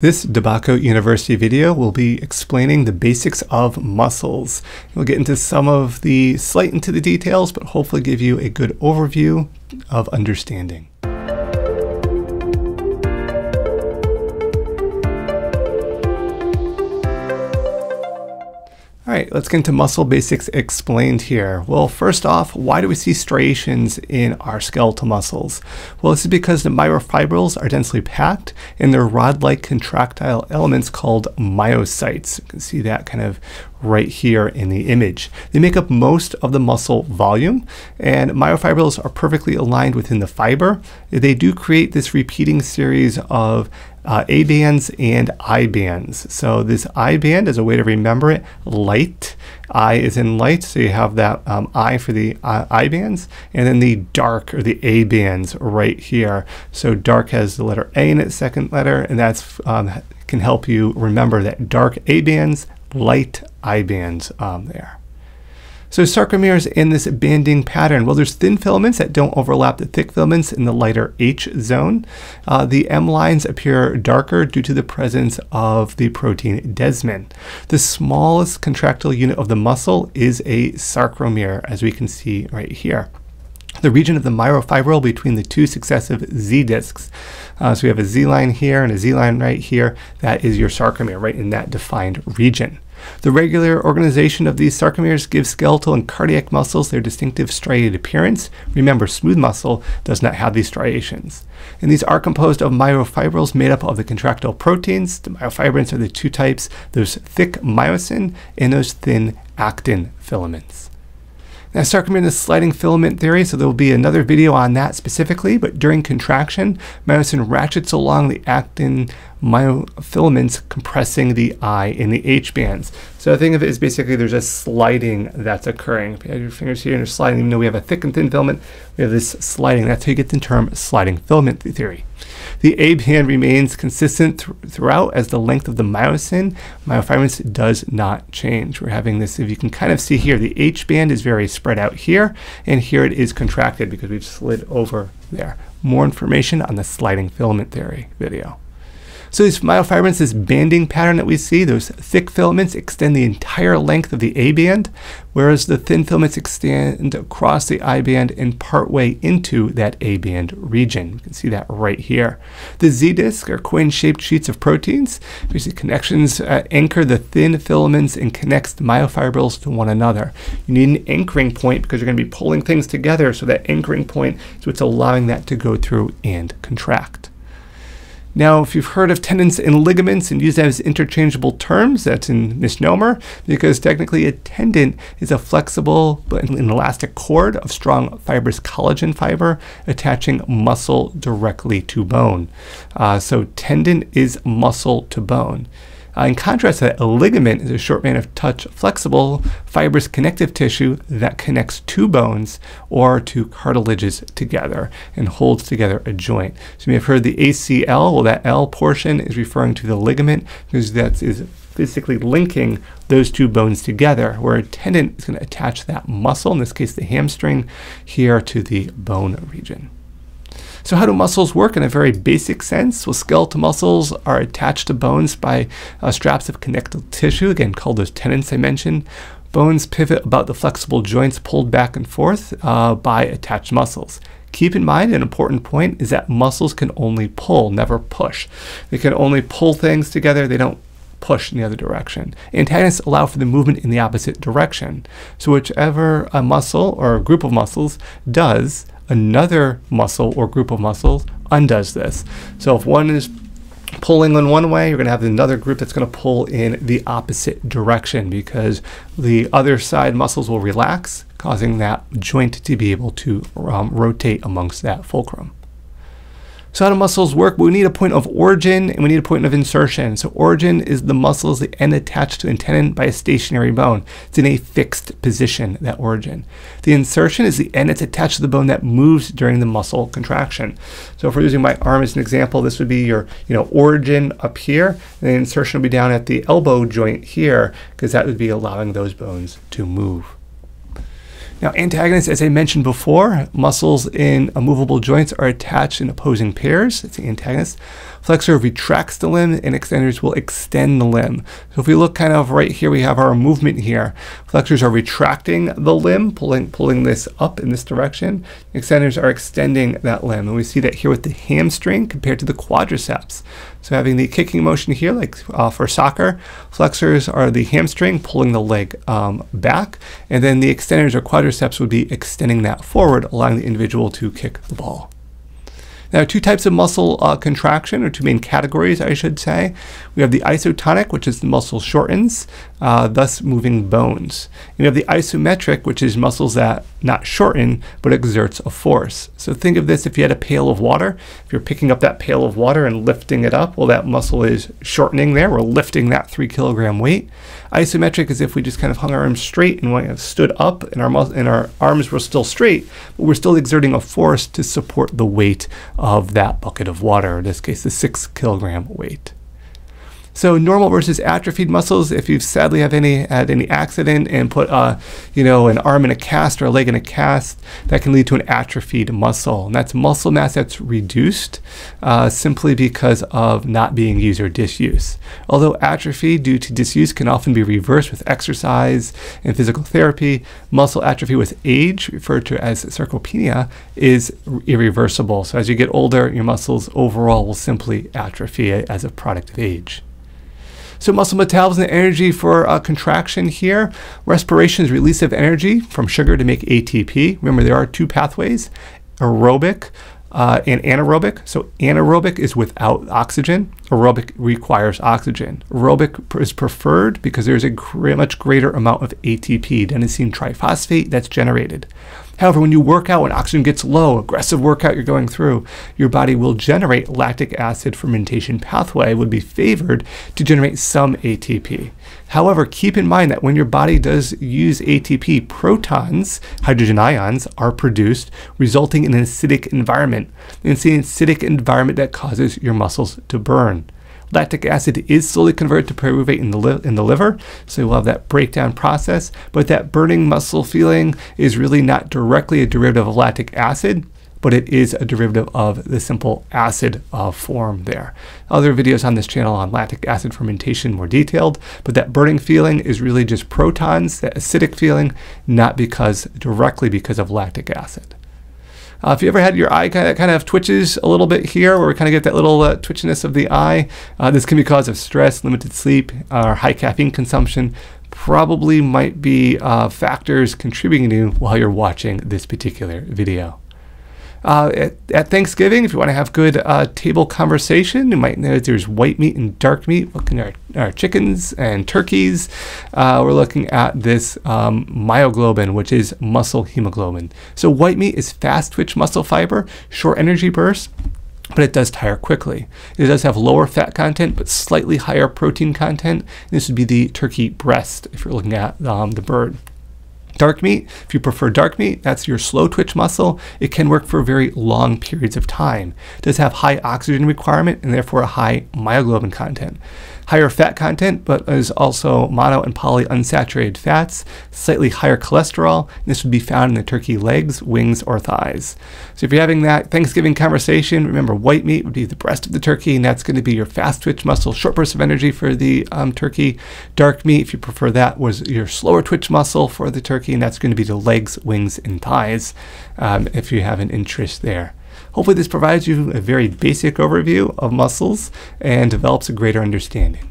This DeBacco University video will be explaining the basics of muscles. We'll get into some of the slight into the details, but hopefully give you a good overview of understanding. Right, let's get into muscle basics explained here. Well, first off, why do we see striations in our skeletal muscles? Well, this is because the myofibrils are densely packed and they're rod-like contractile elements called myocytes. You can see that kind of right here in the image. They make up most of the muscle volume and myofibrils are perfectly aligned within the fiber. They do create this repeating series of uh, A bands and I bands. So this I band is a way to remember it. Light, I is in light, so you have that um, I for the uh, I bands, and then the dark or the A bands right here. So dark has the letter A in its second letter, and that's um, can help you remember that dark A bands, light I bands um, there. So sarcomeres in this banding pattern, well, there's thin filaments that don't overlap the thick filaments in the lighter H zone. Uh, the M lines appear darker due to the presence of the protein desmin. The smallest contractile unit of the muscle is a sarcomere, as we can see right here the region of the myofibril between the two successive Z discs. Uh, so we have a Z line here and a Z line right here. That is your sarcomere, right in that defined region. The regular organization of these sarcomeres gives skeletal and cardiac muscles their distinctive striated appearance. Remember, smooth muscle does not have these striations. And these are composed of myofibrils made up of the contractile proteins. The myofibrins are the two types, those thick myosin and those thin actin filaments. Now, sarcomere is sliding filament theory, so there will be another video on that specifically, but during contraction, myosin ratchets along the actin myofilaments compressing the I in the H bands. So think of it as basically there's a sliding that's occurring. If you have your fingers here and you're sliding, even though we have a thick and thin filament, we have this sliding. That's how you get the term sliding filament theory. The A band remains consistent th throughout as the length of the myosin, myofibrils does not change. We're having this, if you can kind of see here, the H band is very spread out here, and here it is contracted because we've slid over there. More information on the sliding filament theory video. So these myofibrils, this banding pattern that we see, those thick filaments extend the entire length of the A band, whereas the thin filaments extend across the I band and partway into that A band region. You can see that right here. The Z disc are coin-shaped sheets of proteins. Basically, connectins uh, anchor the thin filaments and connects the myofibrils to one another. You need an anchoring point because you're going to be pulling things together, so that anchoring point is what's allowing that to go through and contract. Now, if you've heard of tendons and ligaments and use them as interchangeable terms, that's a misnomer because technically a tendon is a flexible but elastic cord of strong fibrous collagen fiber attaching muscle directly to bone. Uh, so tendon is muscle to bone. Uh, in contrast, a ligament is a short band of touch flexible fibrous connective tissue that connects two bones or two cartilages together and holds together a joint. So you may have heard the ACL, well that L portion is referring to the ligament because that is physically linking those two bones together, where a tendon is going to attach that muscle, in this case the hamstring, here to the bone region. So how do muscles work in a very basic sense? Well, skeletal muscles are attached to bones by uh, straps of connective tissue, again called those tendons I mentioned. Bones pivot about the flexible joints pulled back and forth uh, by attached muscles. Keep in mind an important point is that muscles can only pull, never push. They can only pull things together, they don't push in the other direction. Antagonists allow for the movement in the opposite direction. So whichever a muscle or a group of muscles does, another muscle or group of muscles undoes this. So if one is pulling in one way, you're going to have another group that's going to pull in the opposite direction because the other side muscles will relax, causing that joint to be able to um, rotate amongst that fulcrum. So how do muscles work? We need a point of origin and we need a point of insertion. So origin is the muscles, the end attached to a tendon by a stationary bone. It's in a fixed position, that origin. The insertion is the end that's attached to the bone that moves during the muscle contraction. So if we're using my arm as an example, this would be your you know origin up here, and the insertion would be down at the elbow joint here, because that would be allowing those bones to move. Now, antagonists, as I mentioned before, muscles in movable joints are attached in opposing pairs. It's the antagonist. Flexor retracts the limb and extenders will extend the limb. So if we look kind of right here, we have our movement here. Flexors are retracting the limb, pulling, pulling this up in this direction. Extenders are extending that limb. And we see that here with the hamstring compared to the quadriceps. So having the kicking motion here, like uh, for soccer, flexors are the hamstring pulling the leg um, back, and then the extenders or quadriceps would be extending that forward, allowing the individual to kick the ball. Are two types of muscle uh, contraction, or two main categories, I should say. We have the isotonic, which is the muscle shortens, uh, thus moving bones. And we have the isometric, which is muscles that not shorten, but exerts a force. So think of this if you had a pail of water. If you're picking up that pail of water and lifting it up, well, that muscle is shortening there. We're lifting that three kilogram weight. Isometric is if we just kind of hung our arms straight and we stood up and our, and our arms were still straight, but we're still exerting a force to support the weight of that bucket of water, in this case, the six kilogram weight. So normal versus atrophied muscles, if you've sadly have any had any accident and put uh, you know, an arm in a cast or a leg in a cast, that can lead to an atrophied muscle. And that's muscle mass that's reduced uh, simply because of not being used or disuse. Although atrophy due to disuse can often be reversed with exercise and physical therapy, muscle atrophy with age, referred to as sarcopenia, is irreversible. So as you get older, your muscles overall will simply atrophy as a product of age. So muscle metabolism and energy for uh, contraction here. Respiration is release of energy from sugar to make ATP. Remember, there are two pathways, aerobic uh, and anaerobic. So anaerobic is without oxygen. Aerobic requires oxygen. Aerobic is preferred because there's a much greater amount of ATP, adenosine triphosphate, that's generated. However, when you work out, when oxygen gets low, aggressive workout you're going through, your body will generate lactic acid fermentation pathway would be favored to generate some ATP. However, keep in mind that when your body does use ATP, protons, hydrogen ions, are produced, resulting in an acidic environment. It's the acidic environment that causes your muscles to burn. Lactic acid is slowly converted to pyruvate in the, in the liver, so you'll have that breakdown process. But that burning muscle feeling is really not directly a derivative of lactic acid, but it is a derivative of the simple acid uh, form there. Other videos on this channel on lactic acid fermentation more detailed, but that burning feeling is really just protons, that acidic feeling, not because directly because of lactic acid. Uh, if you ever had your eye kind of, kind of twitches a little bit here, where we kind of get that little uh, twitchiness of the eye, uh, this can be cause of stress, limited sleep, or high caffeine consumption. Probably might be uh, factors contributing to while you're watching this particular video. Uh, at, at, Thanksgiving, if you want to have good uh, table conversation, you might know there's white meat and dark meat. Looking at our, our chickens and turkeys, uh, we're looking at this um, myoglobin, which is muscle hemoglobin. So white meat is fast twitch muscle fiber, short energy burst, but it does tire quickly. It does have lower fat content, but slightly higher protein content. This would be the turkey breast if you're looking at um, the bird. Dark meat, if you prefer dark meat, that's your slow twitch muscle. It can work for very long periods of time. It does have high oxygen requirement and therefore a high myoglobin content higher fat content, but is also mono and polyunsaturated fats, slightly higher cholesterol. This would be found in the turkey legs, wings, or thighs. So if you're having that Thanksgiving conversation, remember white meat would be the breast of the turkey, and that's going to be your fast twitch muscle, short burst of energy for the um, turkey. Dark meat, if you prefer that, was your slower twitch muscle for the turkey, and that's going to be the legs, wings, and thighs um, if you have an interest there. Hopefully this provides you a very basic overview of muscles and develops a greater understanding.